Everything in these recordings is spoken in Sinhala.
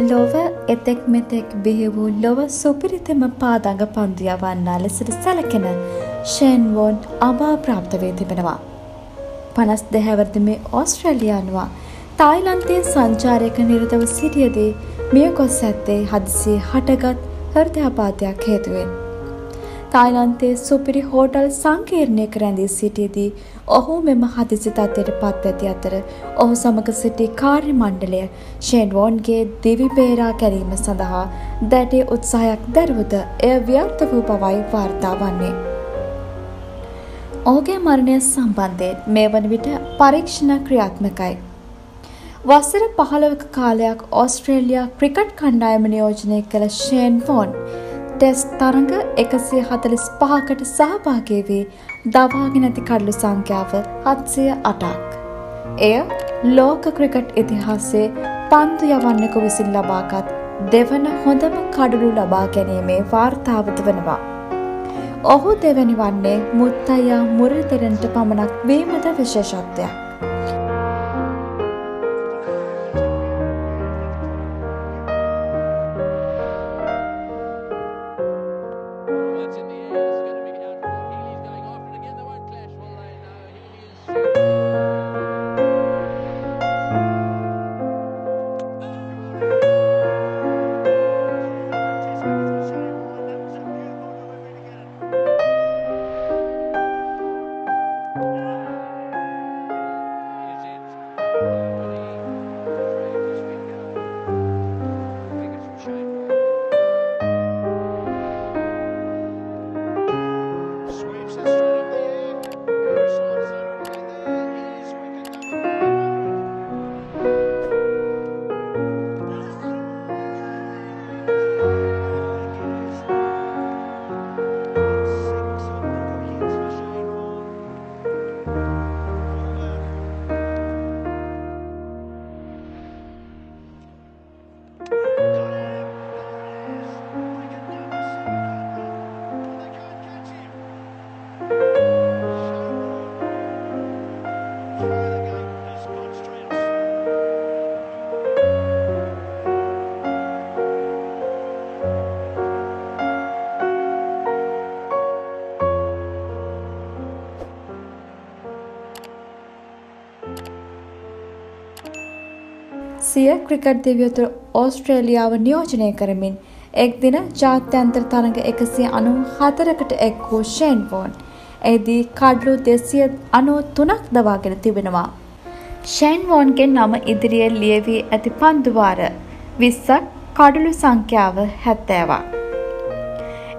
ලොව එතෙක් මෙතෙක් බිහි වූ ලොව සුපිරිතම පාදඟ පන්දු යවන්නා ලෙසට සැලකෙන ෂේන්වෝන් අභා ප්‍රාප්ත වේ තිබෙනවා. පනස් දෙහැවරදි මේ ඕස්ට්‍රලියානුවා තායිලන්තයේ සංචාරයක නිරතව සිටියදී මිය ගොස් ඇත්තේ හදිසියේ හටගත් හෘදයාපාතයක් හේතුවෙන්. තායිලන්තයේ සුපිරි හෝටල් සංකීර්ණයක රැඳී සිටියදී ඔහු මෙම හදිසි තත්ත්වයට පත් ඇති අතර ඔහු සමග සිටි කාර්ය මණ්ඩලය ෂේන්වෝන්ගේ දිවි බේරා ගැනීම සඳහා දැඩි උත්සාහයක් දැරුවද එය ව්‍යර්ථ වූ බවයි වාර්තා වන්නේ. ඔහුගේ මරණය සම්බන්ධයෙන් මේ වන විට පරීක්ෂණ ක්‍රියාත්මකයි. වසර පහළවක කාලයක් ඕස්ට්‍රේලියා ක්‍රිකට් කණ්ඩායම නියෝජනය කළ ෂේන් ෆෝන් ටෙස් තරඟ එකසිය හතලිස් පහකට සහභාගේ වී දවාගෙන ඇති කඩලු සංඛ්‍යාව හත්සය අටක්. එය ලෝක ක්‍රිකට් ඉතිහාසේ පන්දු යවන්නක විසින් ලබාගත් දෙවන හොඳම කඩුළු ලබා ගැනීමේ වාර්තාවත වනවා. ඔහු දෙවැනි වන්නේ මුත්තයියා මුරතෙරන්ට පමණක් වීමද විශේෂත්වයක්. සිය ක්‍රිකට් දෙවියතුර ඕස්ට්‍රේලියාව නියෝජනය කරමින් එක් දින ජාත්‍යන්තර තරඟ එකසිය අනු හතරකට එක් වූ ෂේන්වෝන් එදී කඩ්ලු දෙසිය අනෝ තුනක් දවාගෙන තිබෙනවා. ෂේන්වෝන්ගේ නම ඉදිරියේ ලියවී ඇති පන්දුවාර විස්සක් කඩුළු සංඛ්‍යාව හැත්තෑවක්.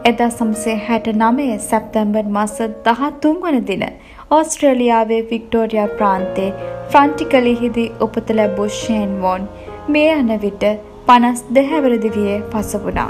එදා සම්සේ හැට නමේ සැප්තැම්බර් මස දහතුන් වන දින ඕස්ට්‍රේලියාවේ වික්ටෝරියා ප්‍රාන්තේ ෆ්‍රන්ටිකලිහිදී උපත ලැබූ ෂේන්වෝන් මේ යන විට පනස් දෙහැවරදිවියේ පසවුණා.